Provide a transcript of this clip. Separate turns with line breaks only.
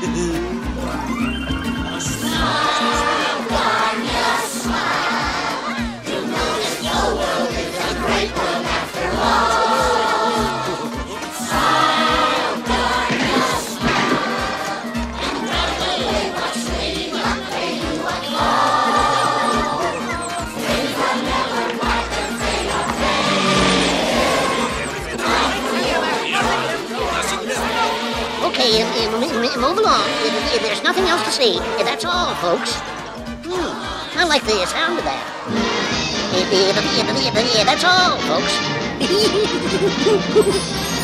嘿 嘿 Okay, move along. There's nothing else to see. That's all, folks. Hmm, I like the sound of that. That's all, folks.